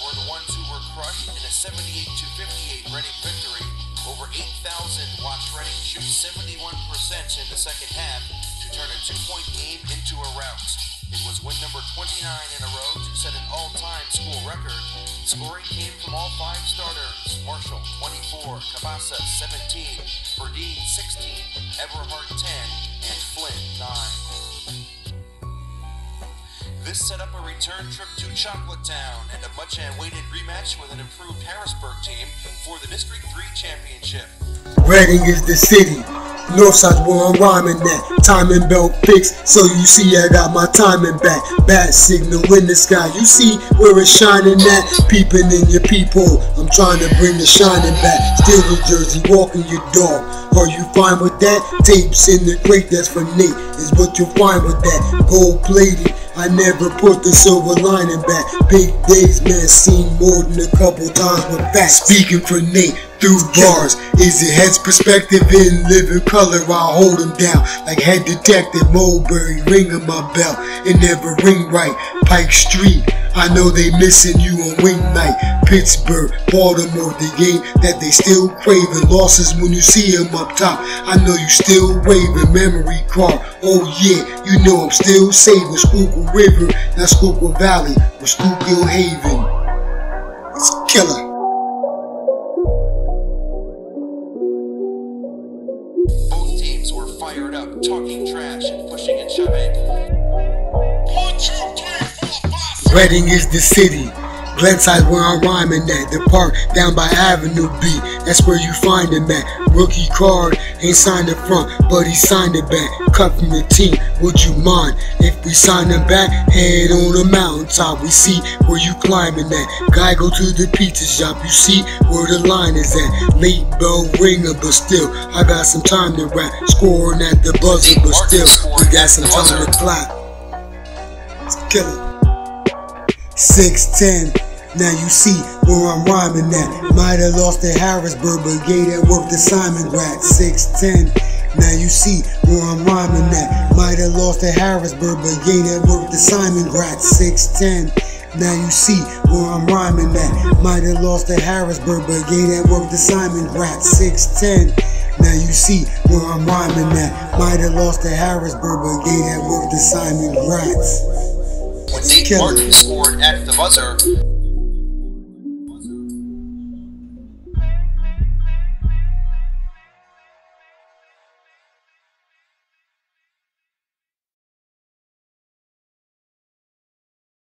Were the ones who were crushed in a 78 58 Reading victory. Over 8,000 watched Reading shoot 71% in the second half to turn a two-point game into a rout. It was win number 29 in a row to set an all-time school record. Scoring came from all five starters. Marshall 24, Cabasa 17, Verdeen 16, Everhart This set up a return trip to Chocolate Town and a much awaited rematch with an improved Harrisburg team for the District 3 Championship. Reading is the city. Northside's where I'm rhyming at. Timing belt fixed, so you see I got my timing back. Bat signal in the sky, you see where it's shining at. Peeping in your peephole, I'm trying to bring the shining back. Still New Jersey, walking your dog. Are you fine with that? Tapes in the crate, that's for Nate. Is what you'll find with that. Gold plated. I never put the silver lining back. Big days, man, seen more than a couple times with facts. Speaking for Nate through bars. Is it head's perspective in living color? I hold him down like head detective Mulberry, ring on my bell. It never ring right. Pike Street. I know they missing you on wing night. Pittsburgh, Baltimore, the game that they still craving. Losses when you see them up top. I know you still waving. Memory card. Oh yeah, you know I'm still saving. Schuylkill River, not Schuylkill Valley, or Schuylkill Haven. It's killer. Both teams were fired up, talking trash and pushing and shoving. One, two, Reading is the city. Glenside where I'm rhyming at. The park down by Avenue B. That's where you find him at. Rookie card ain't signed the front, but he signed it back. Cut from the team. Would you mind if we sign him back? Head on the mountaintop. We see where you climbing at. Guy go to the pizza shop. You see where the line is at. Late bell ringer, but still I got some time to rap. Scoring at the buzzer, but still we got some time to clap. It's killer. 610. Now you see where I'm rhyming at. Might have lost to Harrisburg, but gave that work to Simon Gratz. 610. Now you see where I'm rhyming at. Might have lost to Harrisburg, but gave that work to Simon Gratz. 610. Now you see where I'm rhyming at. Might have lost to Harrisburg, but gave that work to Simon Gratz. 610. Now you see where I'm rhyming at. Might have lost to Harrisburg, but gave that work to Simon Gratz. Nate Martin scored at the buzzer,